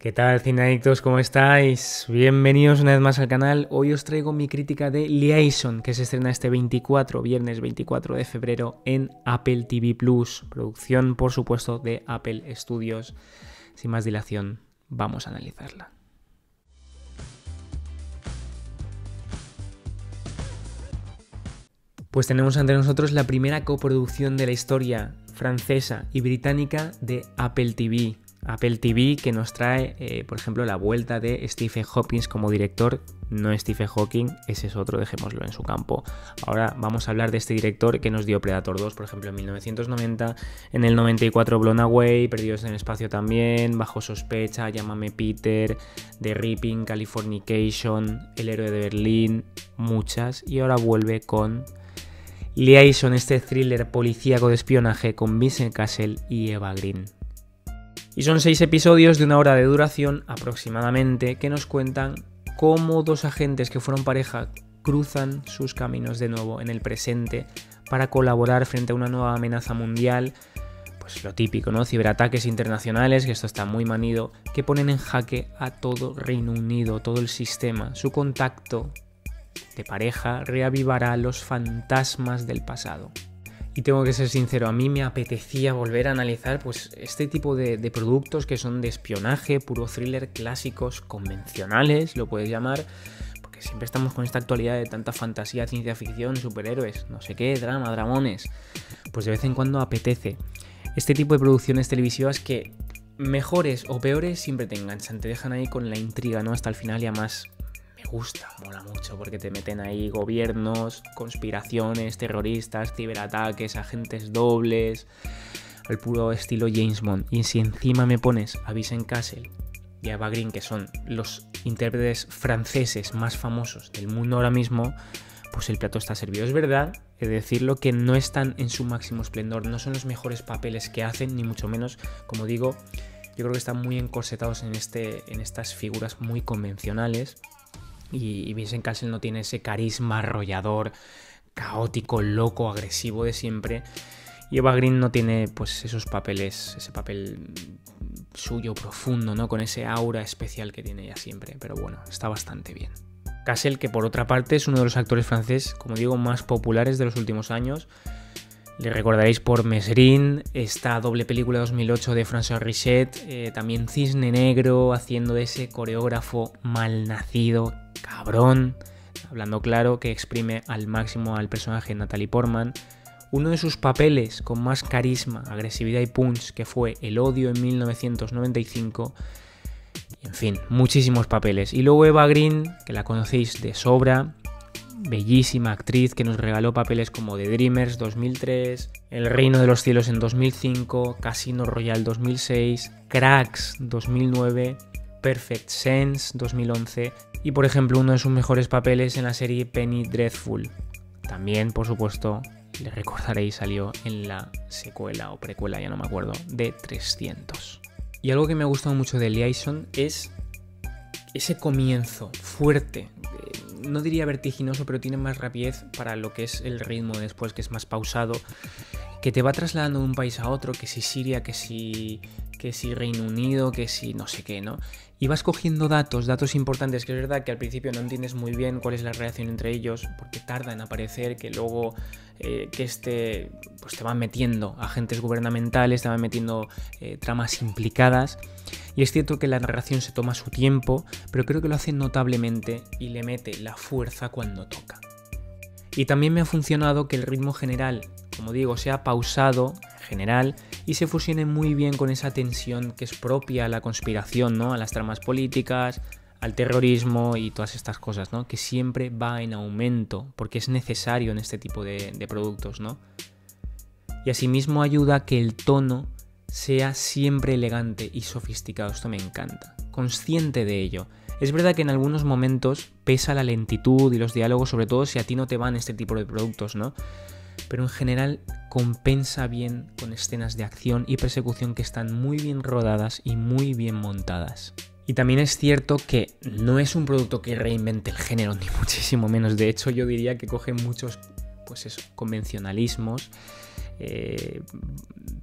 ¿Qué tal, cineadictos? ¿Cómo estáis? Bienvenidos una vez más al canal. Hoy os traigo mi crítica de Liaison, que se estrena este 24, viernes 24 de febrero en Apple TV Plus. Producción, por supuesto, de Apple Studios. Sin más dilación, vamos a analizarla. Pues tenemos ante nosotros la primera coproducción de la historia francesa y británica de Apple TV. Apple TV que nos trae, eh, por ejemplo, la vuelta de Stephen Hawking como director. No Stephen Hawking, ese es otro, dejémoslo en su campo. Ahora vamos a hablar de este director que nos dio Predator 2, por ejemplo, en 1990. En el 94 Blown Away, Perdidos en el Espacio también, Bajo Sospecha, Llámame Peter, The Ripping, Californication, El Héroe de Berlín, muchas. Y ahora vuelve con Liaison, este thriller policíaco de espionaje con Vincent Castle y Eva Green. Y son seis episodios de una hora de duración aproximadamente que nos cuentan cómo dos agentes que fueron pareja cruzan sus caminos de nuevo en el presente para colaborar frente a una nueva amenaza mundial. Pues lo típico, ¿no? Ciberataques internacionales, que esto está muy manido, que ponen en jaque a todo Reino Unido, todo el sistema. Su contacto de pareja reavivará los fantasmas del pasado. Y tengo que ser sincero, a mí me apetecía volver a analizar pues, este tipo de, productos que son de espionaje, puro thriller clásicos, convencionales, lo puedes llamar, porque siempre estamos con esta actualidad de tanta fantasía, ciencia ficción, superhéroes, no sé qué, drama, dramones. Pues de vez en cuando apetece. Este tipo de producciones televisivas que mejores o peores siempre te enganchan, te dejan ahí con la intriga, ¿no? Hasta el final y además gusta, mola mucho porque te meten ahí gobiernos, conspiraciones, terroristas, ciberataques, agentes dobles, al puro estilo James Bond. Y si encima me pones a Vincent Castle y a Eva que son los intérpretes franceses más famosos del mundo ahora mismo, pues el plato está servido. Es verdad, he de decirlo, que no están en su máximo esplendor, no son los mejores papeles que hacen, ni mucho menos, como digo, yo creo que están muy encorsetados en, este, en estas figuras muy convencionales y, Vincent Castle no tiene ese carisma arrollador, caótico, loco, agresivo de siempre. Y Eva Green no tiene pues esos papeles, ese papel suyo profundo, ¿no? Con ese aura especial que tiene ella siempre. Pero bueno, está bastante bien. Castle, que por otra parte es uno de los actores franceses, como digo, más populares de los últimos años. Le recordaréis por Mesrin, esta doble película 2008 de François Richet, eh, también Cisne Negro, haciendo de ese coreógrafo malnacido cabrón, hablando claro, que exprime al máximo al personaje Natalie Portman. Uno de sus papeles con más carisma, agresividad y punch, que fue El odio en 1995. Y en fin, muchísimos papeles. Y luego Eva Green, que la conocéis de sobra, bellísima actriz que nos regaló papeles como The Dreamers 2003, El Reino de los Cielos en 2005, Casino Royale 2006, Cracks 2009, Perfect Sense 2011 y por ejemplo uno de sus mejores papeles en la serie Penny Dreadful. También, por supuesto, le recordaréis, salió en la secuela o precuela, ya no me acuerdo, de 300. Y algo que me ha gustado mucho de Liaison es ese comienzo fuerte, eh, no diría vertiginoso, pero tiene más rapidez para lo que es el ritmo después, que es más pausado, que te va trasladando de un país a otro, que si Siria, que si que si Reino Unido, que si no sé qué, ¿no? Y vas cogiendo datos, datos importantes, que es verdad que al principio no entiendes muy bien cuál es la relación entre ellos, porque tarda en aparecer, que luego eh, que este, pues te van metiendo agentes gubernamentales, te van metiendo eh, tramas implicadas. Y es cierto que la narración se toma su tiempo, pero creo que lo hace notablemente y le mete la fuerza cuando toca. Y también me ha funcionado que el ritmo general, como digo, sea pausado, general, y se fusione muy bien con esa tensión que es propia a la conspiración, ¿no? A las tramas políticas, al terrorismo y todas estas cosas, ¿no? Que siempre va en aumento, porque es necesario en este tipo de, productos, ¿no? Y asimismo ayuda a que el tono sea siempre elegante y sofisticado. Esto me encanta. Consciente de ello. Es verdad que en algunos momentos pesa la lentitud y los diálogos, sobre todo si a ti no te van este tipo de productos, ¿no? Pero en general compensa bien con escenas de acción y persecución que están muy bien rodadas y muy bien montadas. Y también es cierto que no es un producto que reinvente el género, ni muchísimo menos. De hecho, yo diría que coge muchos, pues eso, convencionalismos eh,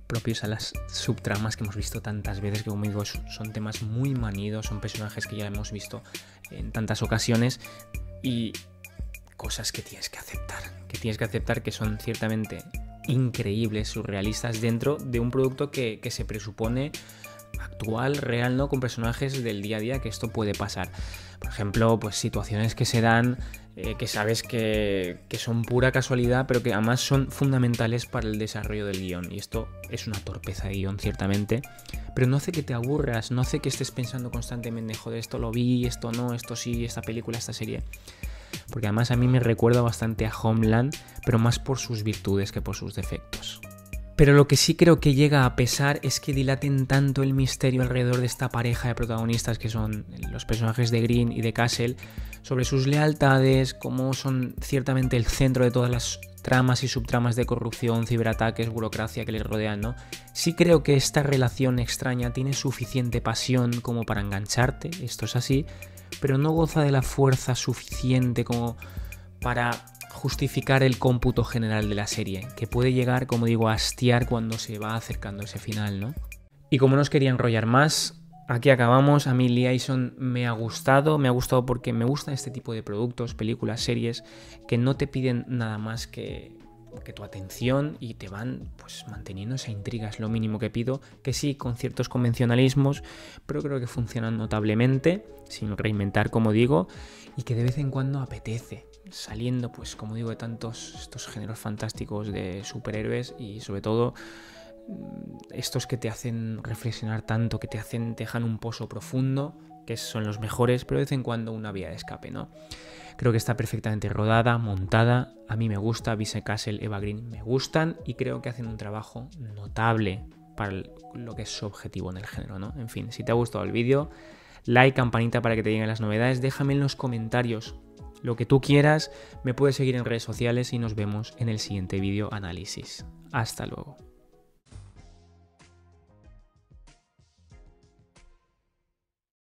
propios a las subtramas que hemos visto tantas veces, que como digo, son temas muy manidos, son personajes que ya hemos visto en tantas ocasiones y cosas que tienes que aceptar, que tienes que aceptar que son ciertamente increíbles, surrealistas, dentro de un producto que, se presupone actual, real, ¿no? Con personajes del día a día que esto puede pasar. Por ejemplo, pues situaciones que se dan eh, que sabes que, son pura casualidad, pero que además son fundamentales para el desarrollo del guion. Y esto es una torpeza de guion, ciertamente. Pero no hace que te aburras, no hace que estés pensando constantemente, joder, esto lo vi, esto no, esto sí, esta película, esta serie. Porque además a mí me recuerda bastante a Homeland, pero más por sus virtudes que por sus defectos. Pero lo que sí creo que llega a pesar es que dilaten tanto el misterio alrededor de esta pareja de protagonistas que son los personajes de Green y de Castle, sobre sus lealtades, cómo son ciertamente el centro de todas las tramas y subtramas de corrupción, ciberataques, burocracia que les rodean, ¿no? Sí creo que esta relación extraña tiene suficiente pasión como para engancharte, esto es así, pero no goza de la fuerza suficiente como para justificar el cómputo general de la serie, que puede llegar, como digo, a hastiar cuando se va acercando ese final, ¿no? Y como no os quería enrollar más, Aquí acabamos. A mí Liaison me ha gustado. Me ha gustado porque me gustan este tipo de productos, películas, series, que no te piden nada más que, que tu atención y te van pues manteniendo esa intriga. Es lo mínimo que pido. Que sí, con ciertos convencionalismos, pero creo que funcionan notablemente, sin reinventar, como digo, y que de vez en cuando apetece. Saliendo, pues como digo, de tantos estos géneros fantásticos de superhéroes y sobre todo Mm, estos que te hacen reflexionar tanto, que te hacen, te dejan un pozo profundo, que son los mejores, pero de vez en cuando una vía de escape, ¿no? Creo que está perfectamente rodada, montada. A mí me gusta, Vise Castle, Eva Green me gustan y creo que hacen un trabajo notable para lo que es su objetivo en el género, ¿no? En fin, si te ha gustado el vídeo, like, campanita para que te lleguen las novedades, déjame en los comentarios lo que tú quieras, me puedes seguir en redes sociales y nos vemos en el siguiente vídeo análisis. Hasta luego.